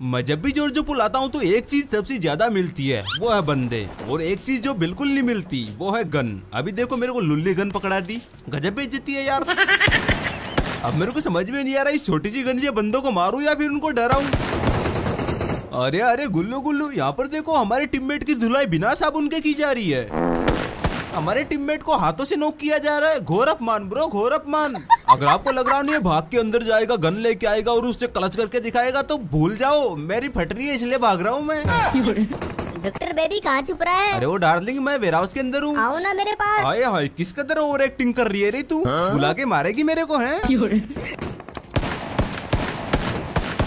मैं जब भी ज़ोर जो पुल आता हूँ तो एक चीज़ सबसे ज़्यादा मिलती है, वो है बंदे। और एक चीज़ जो बिल्कुल नहीं मिलती, वो है गन। अभी देखो मेरे को लुल्ली गन पकड़ा दी। गजब बेइज्जती है यार। अब मेरे को समझ में नहीं आ रहा, इस छोटी सी गन से बंदों को मारू या फिर उनको डराऊ? अरे अरे, गुल्लू गुल्लू, यहाँ पर देखो हमारे टीममेट की धुलाई बिना साबुन के की जा रही है। हमारे टीममेट को हाथों से नोक किया जा रहा है। घोर अपमान ब्रो घोर अपमान अगर आपको लग रहा नहीं है भाग के अंदर जाएगा गन लेके आएगा और उससे क्लच करके दिखाएगा तो भूल जाओ। मेरी फट रही है इसलिए भाग रहा हूँ मैं। विक्टर बेबी कहाँ छुप रहा है? अरे वो डार्लिंग मैं वेयर हाउस के अंदर हूँ। आओ ना मेरे पास। हाय हाय किस कदर ओवर एक्टिंग कर रही है रे तू? बुला के मारेगी मेरे को है?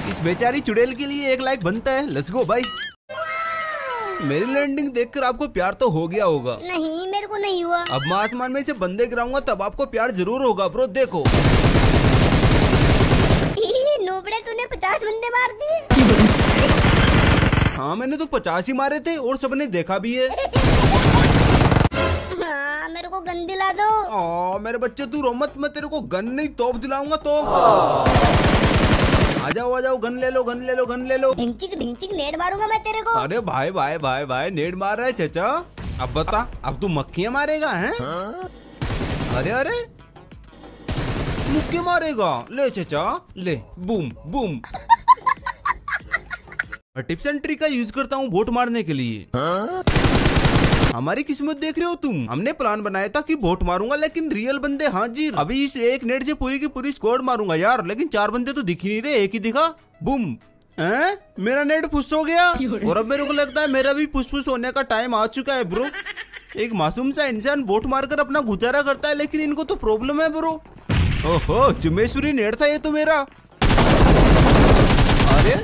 इस बेचारी चुड़ैल के लिए एक लाइक बनता है। लेट्स गो भाई मेरी लैंडिंग देखकर आपको प्यार तो हो गया होगा। नहीं मेरे को नहीं हुआ। अब मैं आसमान में से बंदे गिराऊँगा तब आपको प्यार ज़रूर होगा ब्रो देखो। नूबड़े तूने पचास बंदे मार दिए। हाँ मैंने तो पचास ही मारे थे और सबने देखा भी है। हाँ मेरे को गन दिला दो। आ, मेरे बच्चे तू रो मत मैं तेरे को गन नहीं तोप दिलाऊँगा तोप। आ जाओ आ जाओ गन ले लो गन ले लो गन ले लो। ढिंचिक ढिंचिक नेट मारूँगा मैं तेरे को। अरे भाई भाई भाई भाई नेट मार रहा है चाचा। अब बता अब तू मक्खियाँ मारेगा है? अरे अरे। मुक्के मारेगा। ले चाचा ले बूम बूम। मैं टिप्स एंड ट्रिक का यूज़ करता हूँ वोट मारने के लिए। हमारी किस्मत देख रहे हो तुम? हमने प्लान बनाया था कि वोट मारूँगा, लेकिन रियल बंदे हाजिर। अभी इस एक नेट से पूरी की पूरी स्क्वाड मारूँगा यार, लेकिन चार बंदे तो दिख ही नहीं रहे, एक ही दिखा। बुम। हैं? मेरा नेट फुस हो गया। और अब मेरे को लगता है मेरा भी फुस होने का टाइम आ चुका है ब्रो एक मासूम सा इंसान वोट मारकर अपना गुजारा करता है, लेकिन इनको तो प्रॉब्लम है ब्रो ओहो जुमेश्वरी नेट था ये तो मेरा। अरे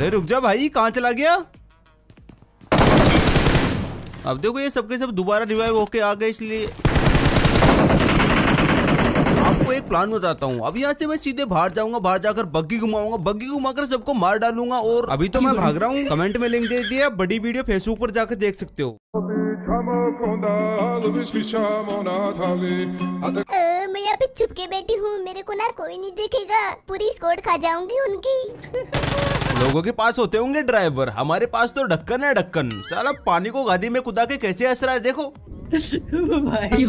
अरे रुक जा भाई कहाँ चला गया? अब देखो ये सबके सब सब दोबारा रिवाइव होके आ गए इसलिए। आपको एक प्लान बताता हूँ। अब यहाँ से मैं सीधे बाहर जाऊँगा बाहर जाकर बग्गी घुमाऊँगा बग्गी घुमाकर सबको मार डालूँगा और अभी तो मैं भाग रहा हूँ। कमेंट में लिंक दे दिया बड़ी वीडियो फेसबुक पर जाकर देख सकते हो। मैं यहाँ पे छुप के बैठी हूँ मेरे को ना कोई नहीं देखेगा। पूरी स्कोर खा जाऊँगी उनकी। लोगों के पास होते होंगे ड्राइवर हमारे पास तो ढक्कन है ढक्कन। साला पानी को गादी में कुदा के कैसे हंस रहा है देखो। भाई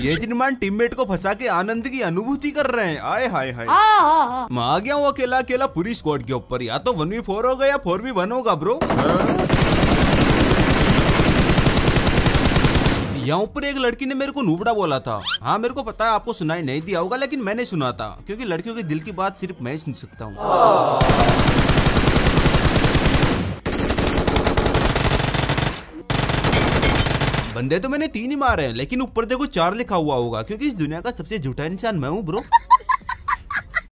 ये श्रीमान टीममेट को फंसा के आनंद की अनुभूति कर रहे हैं। आए हाय हाय। मैं आ गया हूँ अकेला अकेला पूरी स्क्वाड के ऊपर। या तो वन वी फोर होगा या फोर वी वन होगा ब्रो यहाँ ऊपर एक लड़की ने मेरे को नूबड़ा बोला था। हाँ मेरे को पता है, आपको सुनाई नहीं दिया होगा, लेकिन मैंने सुना था, क्योंकि लड़कियों के दिल की बात सिर्फ़ मैं सुन सकता हूँ। बंदे तो मैंने तीन ही मारे हैं, लेकिन ऊपर देखो चार लिखा हुआ होगा, क्योंकि इस दुनिया का सबसे झूठा इंसान मैं हूँ, ब्रो।